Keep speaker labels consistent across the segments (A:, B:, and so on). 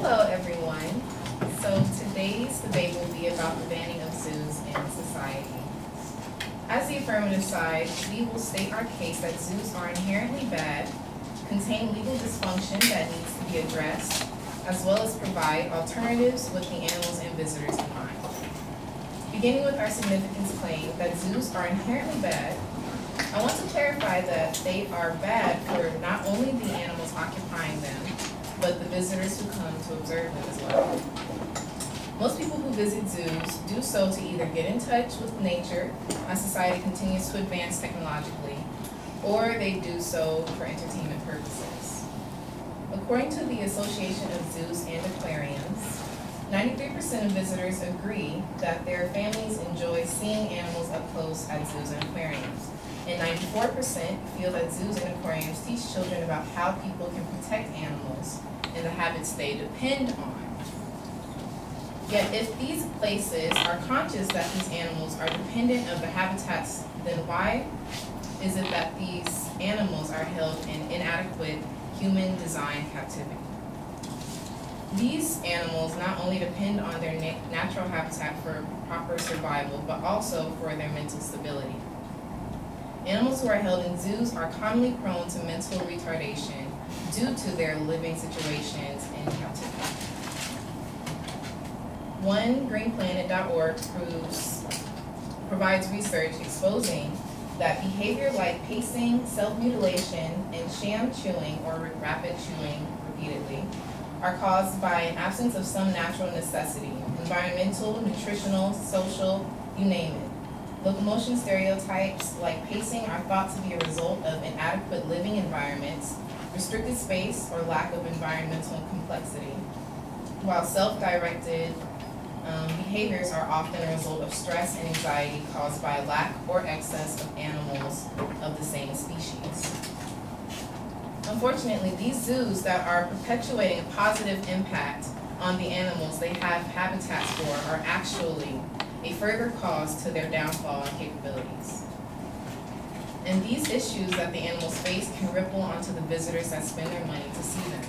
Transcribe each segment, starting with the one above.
A: Hello, everyone. So today's debate will be about the banning of zoos in society. As the affirmative side, we will state our case that zoos are inherently bad, contain legal dysfunction that needs to be addressed, as well as provide alternatives with the animals and visitors in mind. Beginning with our significance claim that zoos are inherently bad, I want to clarify that they are bad for not only the animals occupying them, but the visitors who come to observe them as well. Most people who visit zoos do so to either get in touch with nature as society continues to advance technologically, or they do so for entertainment purposes. According to the Association of Zoos and Aquariums, 93% of visitors agree that their families enjoy seeing animals up close at zoos and aquariums. And 94% feel that zoos and aquariums teach children about how people can protect animals and the habits they depend on. Yet if these places are conscious that these animals are dependent of the habitats, then why is it that these animals are held in inadequate human design captivity? These animals not only depend on their na natural habitat for proper survival, but also for their mental stability. Animals who are held in zoos are commonly prone to mental retardation due to their living situations in captivity. OneGreenPlanet.org provides research exposing that behavior like pacing, self-mutilation, and sham chewing or rapid chewing repeatedly are caused by an absence of some natural necessity, environmental, nutritional, social, you name it. Locomotion stereotypes like pacing are thought to be a result of inadequate living environments, restricted space, or lack of environmental complexity, while self-directed um, behaviors are often a result of stress and anxiety caused by lack or excess of animals of the same species. Unfortunately, these zoos that are perpetuating a positive impact on the animals they have habitats for are actually a further cause to their downfall and capabilities. And these issues that the animals face can ripple onto the visitors that spend their money to see them.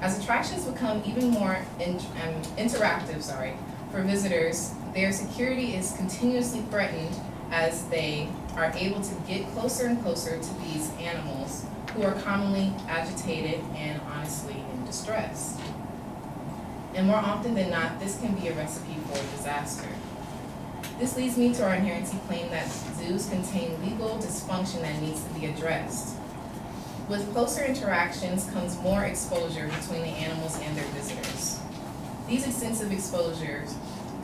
A: As attractions become even more in, um, interactive sorry, for visitors, their security is continuously threatened as they are able to get closer and closer to these animals who are commonly agitated and honestly in distress. And more often than not, this can be a recipe for disaster. This leads me to our inherency claim that zoos contain legal dysfunction that needs to be addressed. With closer interactions comes more exposure between the animals and their visitors. These extensive exposures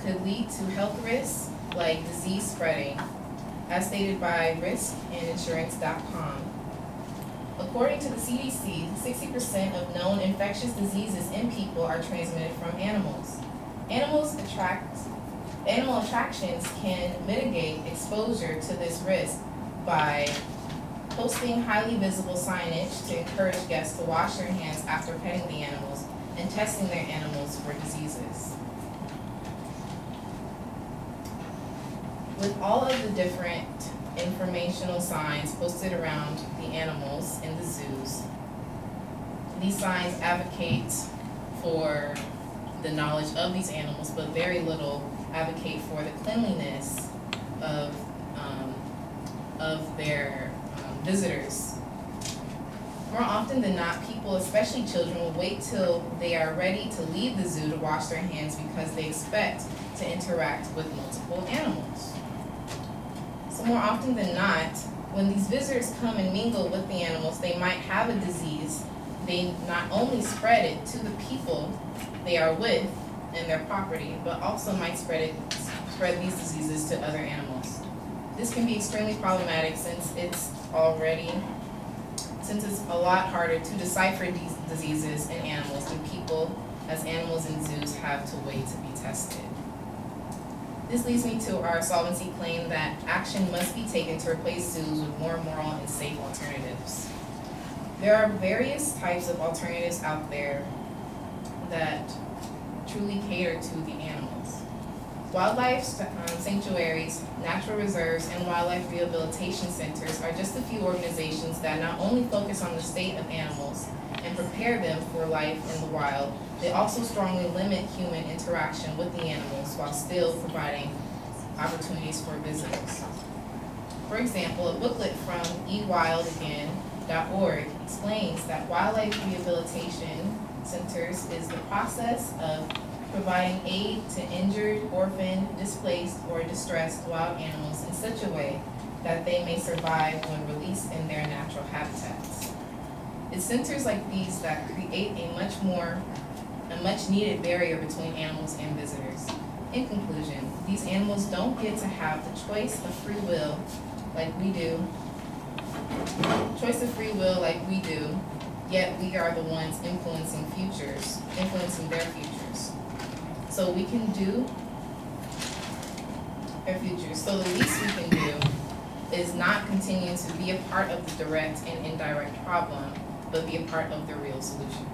A: could lead to health risks like disease spreading, as stated by riskandinsurance.com. According to the CDC, 60% of known infectious diseases in people are transmitted from animals. Animals attract, animal attractions can mitigate exposure to this risk by posting highly visible signage to encourage guests to wash their hands after petting the animals and testing their animals for diseases. With all of the different informational signs posted around the animals in the zoos, these signs advocate for the knowledge of these animals, but very little advocate for the cleanliness of, um, of their um, visitors. More often than not, people, especially children, will wait till they are ready to leave the zoo to wash their hands because they expect to interact with multiple animals. So more often than not, when these visitors come and mingle with the animals, they might have a disease. They not only spread it to the people they are with and their property, but also might spread it, spread these diseases to other animals. This can be extremely problematic since it's already, since it's a lot harder to decipher these diseases in animals than people, as animals in zoos have to wait to be tested. This leads me to our solvency claim that action must be taken to replace zoos with more moral and safe alternatives. There are various types of alternatives out there that truly cater to the animals. Wildlife um, sanctuaries, natural reserves, and wildlife rehabilitation centers are just a few organizations that not only focus on the state of animals and prepare them for life in the wild, they also strongly limit human interaction with the animals while still providing opportunities for visitors. For example, a booklet from ewildagain.org explains that wildlife rehabilitation centers is the process of providing aid to injured, orphaned, displaced, or distressed wild animals in such a way that they may survive when released in their natural habitats. It's centers like these that create a much more, a much needed barrier between animals and visitors. In conclusion, these animals don't get to have the choice of free will like we do, choice of free will like we do, yet we are the ones influencing futures, influencing their futures. So we can do their futures. So the least we can do is not continue to be a part of the direct and indirect problem, but be a part of the real solution.